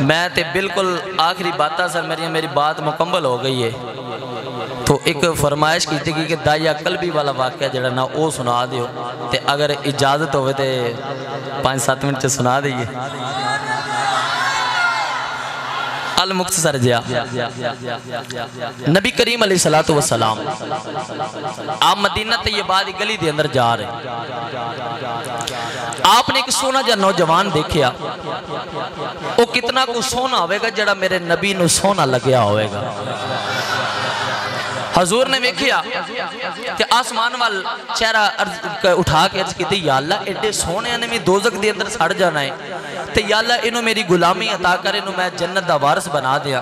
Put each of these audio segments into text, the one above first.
मैं तो बिल्कुल आखिरी बात, सर, मेरी मेरी बात मुकम्मल हो गई है। तो एक फरमाइश की थी कि दाइया कलबी वाला वाक्य जरा ना वो सुना दियो। तो अगर इजाज़त हो तो पाँच सत्त मिनट सुना दईए अल मुख्तसर जया। नबी करीम सलात वसलाम आप मदीना तैयबा गली के अंदर जा रहे आपने एक सोना जहा नौजवान देखा वो कितना कुछ सोना होगा जरा मेरे नबी न सोना लग्या होगा हजूर ने वेखिया आसमान वाल चेहरा उठा के अर्ज़ की याला एडे सोने ने भी दोजक के अंदर सड़ जाना है। तो याला इनू मेरी गुलामी अता कर, इनू मैं जन्नत का वारस बना दिया।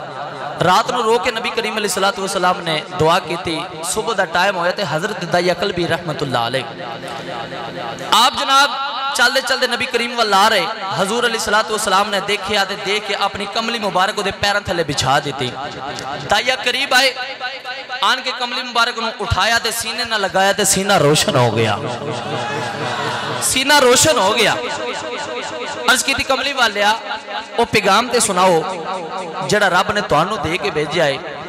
रात को रो के नबी करीम अली सलात वसलाम ने दुआ की सुबह का टाइम होया तो हज़रत दाई अकल भी रहमत आप जनाब चलते चलते नबी करीम वाल आ रहे। हजूर अली वसलाम ने देखिया तो देख के अपनी कमली मुबारक पैरों थले बिछा दी दाइया करीब आए, आन के कमली मुबारक न उठाया तो सीने ना लगाया तो सीना रोशन हो गया। सीना रोशन हो गया। अर्ज़ की कमली वालिया, वो पैगाम ते सुनाओ, जड़ा रब ने थानू दे के भेजा है।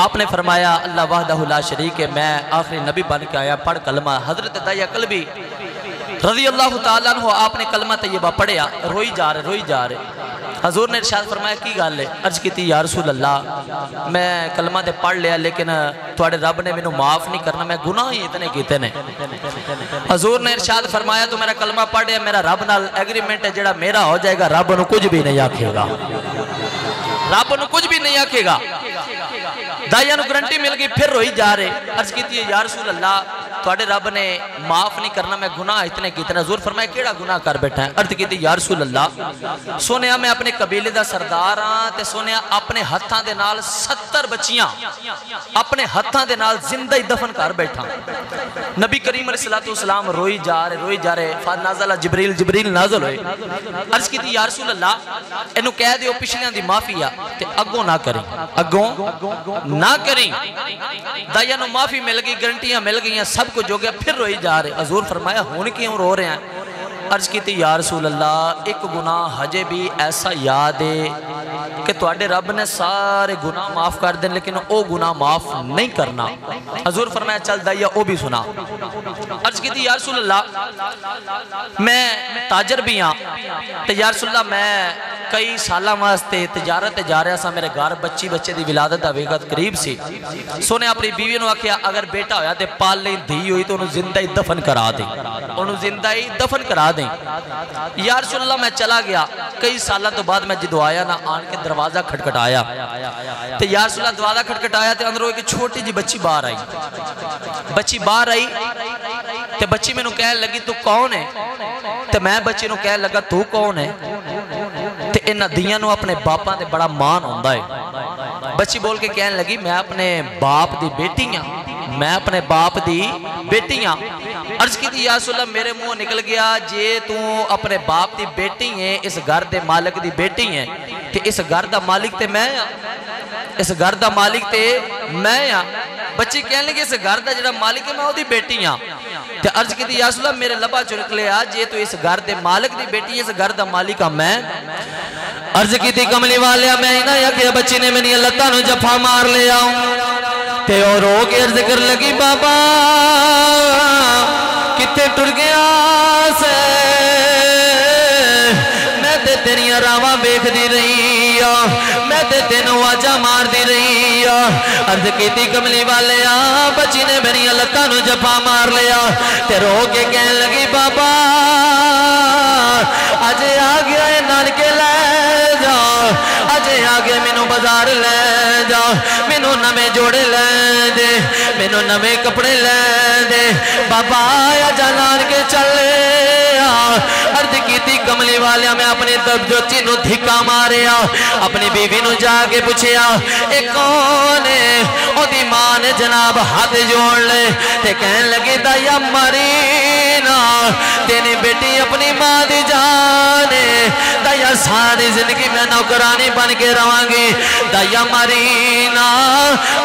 आपने फरमाया, अल्लाह वाहदा शरीक है, मैं आखिरी नबी बन के आया, पढ़ कलमा। हज़रत दाई अकल भी रज़ी अल्लाह तु आपने कलमा तयबा पढ़िया, रोई जा रहे, रोई जा रहे। हजूर ने इर्शाद फरमाया, की गल है? अर्ज़ की यार रसूल अल्लाह मैं कलमा तो पढ़ लिया, लेकिन थोड़े रब ने मैंने माफ़ नहीं करना, मैं गुनाह ही इतने किए ने। हजूर ने इर्शाद फरमाया तो मेरा कलमा पढ़ लिया, मेरा रब नाल एग्रीमेंट है जरा मेरा हो जाएगा, रब न कुछ भी नहीं आखेगा। रब न कुछ भी नहीं आखेगा। दाइया गारंटी मिल गई, फिर रोई जा रहे। अर्ज़ की यार रसूल अल्लाह थोड़े रब ने माफ़ नहीं करना, मैं गुनाह इतने कितने ज़ोर फरमाया केड़ा गुनाह कर बैठा है? अर्थ की यार अल्लाह सुनिया मैं अपने कबीले का सरदार हाँ तो सुनिया अपने हथा के सत्तर बच्चिया, अपने हथा के ज़िंदा ही दफन कर बैठा। नबी करीम सलाम रोई जा रहे, रोई जा रहे फाद नाजल जबरील जबरील नाजल होए। अर्ज़ की यार अल्लाह इनू कह दियो, पिछलियाँ की माफ़ी आ अगों ना करी। अगों ना करी। दाइया माफ़ी मिल गई, गरंटियाँ मिल गई सब कुछ हो गया, फिर रोई जा रहे। हजूर फरमाया हूँ क्यों रो रहे हैं? अर्ज़ की यार रसूल अल्लाह एक गुनाह हजे भी ऐसा याद है कि थोड़े रब ने सारे गुनाह माफ़ कर दें लेकिन वो गुनाह माफ़ नहीं करना। हजूर फरमाया, चल दाइया वो भी सुना। अर्ज़ की यार रसूल अल्लाह मैं ताजर भी हाँ तो यार रसूल मैं कई साल वास्ते तजारत जा रहा सा, मेरे घर बच्ची बच्चे की विलादत का वेगत करीब से। सोने अपनी बीवी ने आख्या अगर बेटा होया तो पाल ली धी हुई तो ज़िंदा ही दफन करा दे। ज़िंदा ही दफन करा दे। यार सुल्ला मैं चला गया। कई साल तो बाद मैं जो आया ना, आन के दरवाज़ा खटखटाया। तो यार सुल्ला दरवाज़ा खटखटाया तो अंदरों एक छोटी जी बच्ची बाहर आई। बच्ची बाहर आई तो बच्ची मैनू कह लगी, तू कौन है तो मैं बच्ची कह लगा, तू कौन है दिया अपने बापा से बड़ा मान आता है। बच्ची बोल के कह लगी, मैं अपने बाप की बेटी हाँ मैं अपने बाप की बेटी हाँ अर्ज़ की यासुल्ला मेरे मुँह निकल गया, जे तू अपने बाप की बेटी है इस घर के मालिक की बेटी है तो इस घर का मालिक तो मैं हाँ इस घर का मालिक तो मैं हाँ बच्ची कह लगी, इस घर का जो मालिक है मैं वो बेटी हाँ ते अर्ज़ की यासुल्ला मेरे लबा चुरक लिया जे तू इस घर के मालिक की बेटी, इस घर का मालिक हाँ मैं। अर्ज़ की कमली वाले मैं ना आखिया बच्ची ने मेरी लत्ता जफा मार लिया। ते और रो के अर्ज़ कर लगी, बाबा कितने टुर गया मैं तेरिया रावा वेखती रही मैं तेन आजा मारती रही अर्ज़ की कमली वाले बची ने मेरिया लत्तान जफा मार लिया। ते रो के कह लगी, बाबा, अजे आ गया नानके लै जा, अजे आ गया मैनू बाज़ार लै जा। मैनू नवे जोड़े ले दे मैनू नवे कपड़े ले दे बाबा आया जा नानके चले अर्ज़ की कमली वाले मैं अपनी जोची नु धिक्का मारिया अपनी बीवी नु जाके पूछया ए कौन है ओदी माँ ने जनाब हाथ जोड़ ले ते कहन लगी दया मरी तेरी बेटी अपनी माँ दी जाने दया सारी ज़िंदगी मैं नौकरानी बन के रवांगी दया मारी ना।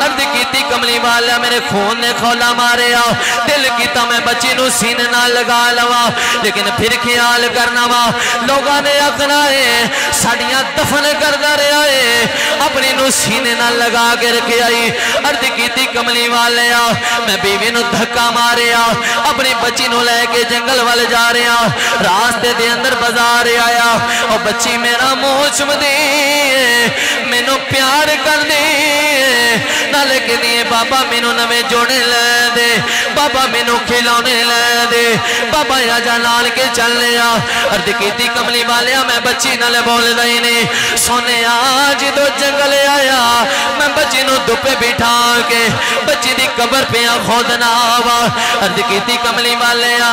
अर्द की कमली वाला, मेरे खून ने खोला मारे आओ दिल किता मैं बच्ची सीने ना लगा लवा। लेकिन फिर ख्याल करना वा, लोगों ने आखना है, साड़ियाँ दफन करता रहा है। अपनी सीने ना लगा के रखे आई। अर्द की कमली वाले आ, मैं बीवी धक्का मारे आ अपनी बच्ची नु लेके जंगल वाले जा रहे आ रास्ते दे अंदर बाज़ार आया। और बच्ची, मेरा मुँह चुमदी मैनू प्यार कर दी। नाले कहनी बाबा मैनू नवे जोड़े ले दे, बाबा मैनू खिलौने ले दे। बाबा आजा नाल के चलने आ। अर्द की कमली वाले, मैं बच्ची नाल बोल रही नहीं। सोने आज जो जंगल आया बच्ची धुपे बिठा के बच्ची दी कबर पे खोदना वा अर्द की कमली वाले आ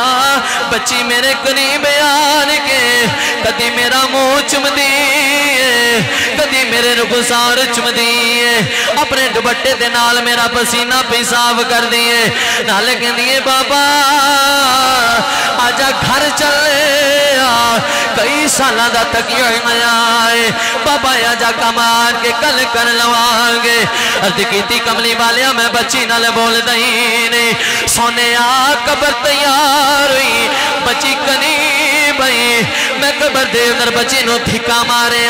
बच्ची मेरे करीब आन के कदी मेरा मुँह चुमदी कदी मेरे गुसार चुमदी अपने दुपट्टे दे नाल मेरा पसीना पेशाब कर दिए नाले कहती बाबा आजा घर चले कई साल का तकिया बाबा आजा कमार के कल कर लवांगे। अर्द की कमली वाले मैं बच्ची नाल बोल दई ने। सोने कबर तैयार हुई। बच्ची कनी बई मैं कबर दे अंदर बच्ची नु थिका मारे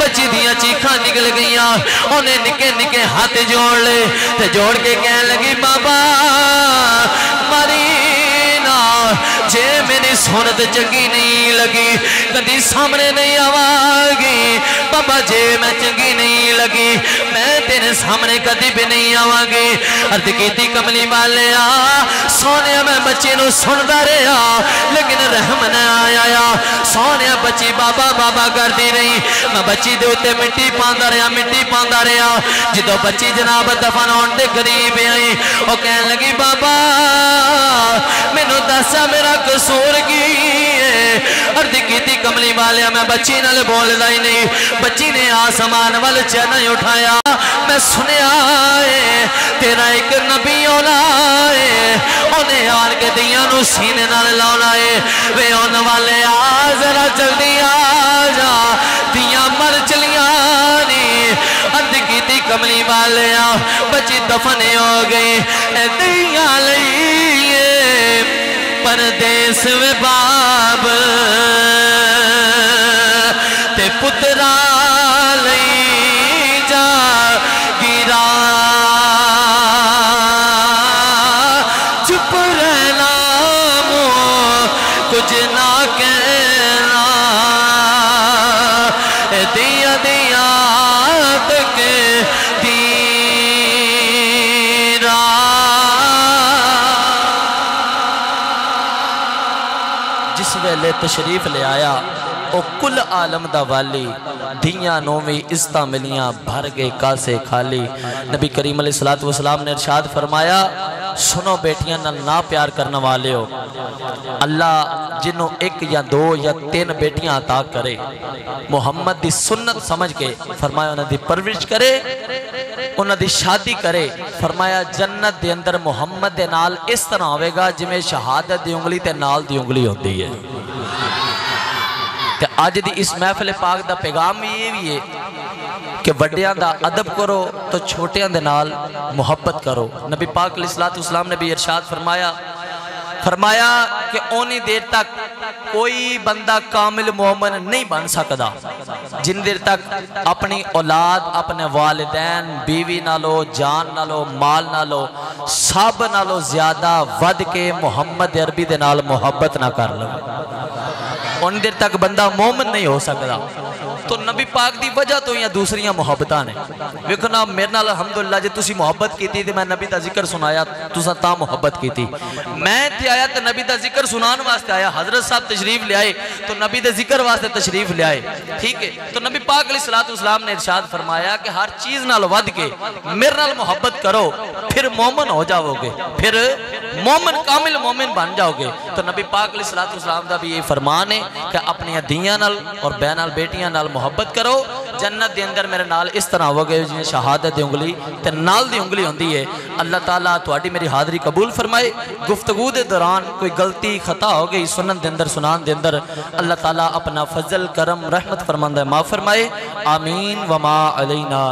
बच्ची दिया चीखा निकल गई उन्हें निके निके हाथ जोड़ ले ते जोड़ के कह लगी, बाबा, मारी जे मेरी सुनत चंगी नहीं लगी कभी सामने नहीं आवागी बाबा जे मैं चंकी नहीं लगी मैं तेरे सामने कभी भी नहीं आवागी अर्द की कमली वाले आ सोने मैं बच्चे सुनता रहा लेकिन रहम न आया सोने बच्ची बाबा बाबा करती रही मैं बच्ची दे उत्ते मिट्टी पांदा रहा मिट्टी पांदा रहा जो बच्ची जनाब दफन होने के आई वह कह लगी बाबा मैनू दसा मेरा कसूर की अर्द की कमली वाले मैं बच्ची नाल बोलता ही नहीं। बच्ची ने आसमान वाल चैन उठाया। मैं सुनिया तेरा एक नबी होना है। उन्हें आन के दिया सीने लाना है। वे आने वाले आ, जरा जल्दी आ जा। दिया मर चलिया नी। अर्द की कमली वाले बच्ची दफने हो गए परदेस बाब ते पुत्रा जा गिरा। चुप रहना मो कुछ ना कहना। तशरीफ़ ले आया ओ कुल आलम दा वाली धियाँ नो भी इज़्ज़त मिलियाँ भर गए कासे खाली नबी करीम सलात वसलाम ने इरशाद फरमाया सुनो बेटियाँ ना, ना प्यार करने वाले हो अल्लाह जिन्हों एक या दो या तीन बेटियाँ अता करे मुहम्मद की सुन्नत समझ के फरमाया उन्होंने परवरिश करे उन्होंने शादी करे फरमाया जन्नत के अंदर मुहम्मद के नाल इस तरह होगा जिमें शहादत की उंगली ते नाल की उंगली होती है ते अज की इस महफिल पाक का पैगाम ये भी है कि का अदब करो तो छोटियाँ दे नाल मुहब्बत करो। नबी पाक सलाम ने भी इरशाद फरमाया फरमाया कि ओनी देर तक कोई बंदा कामिल मोमन नहीं बन सकता जिन देर तक अपनी औलाद, अपने वालदैन, बीवी नालो, जान नालो, माल नालो, सब नालो ज़्यादा वध के मुहम्मद अरबी दे नाल मुहब्बत ना कर लो उन देर तक बंदा मोमन नहीं हो सकता। नबी पाक की वजह तो या दूसरिया मुहब्बत ने। वेखो ना, मेरे नाल अलहमदुल्ला जे तुसी मुहब्बत की थी मैं नबी का ज़िक्र सुनाया, तुसा ता मुहब्बत की थी मैं इतने आया तो नबी का ज़िक्र सुनाने वास्ते आया, हज़रत साहब तशरीफ़ लियाए तो नबी के ज़िक्र वास्ते तशरीफ़ लियाए ठीक है तो नबी पाक अली सलातम ने इरशाद फरमाया कि हर चीज़ नाल वध के मेरे नाल मुहब्बत करो, फिर मोमन हो जाओगे, फिर मोमन, कामिल मोमिन बन जाओगे। तो नबी पाक अली सलात सलातम का भी ये फरमान है कि अपनी धियाँ और बैनाल बेटियाँ नाल मुहब्बत करो जन्नत के अंदर मेरे नाल इस तरह होवोगे जिवें शहादत की उंगली ते नाल दी उंगली होंदी है अल्लाह ताला ਤੁਹਾਡੀ मेरी हाज़री कबूल फरमाए गुफ्तगू के दौरान कोई गलती खता हो गई सुनन के अंदर सुनान के अंदर अल्लाह ताला अपना फजल करम रहमत फरमांदा माफ़ फरमाए आमीन वमा अलैना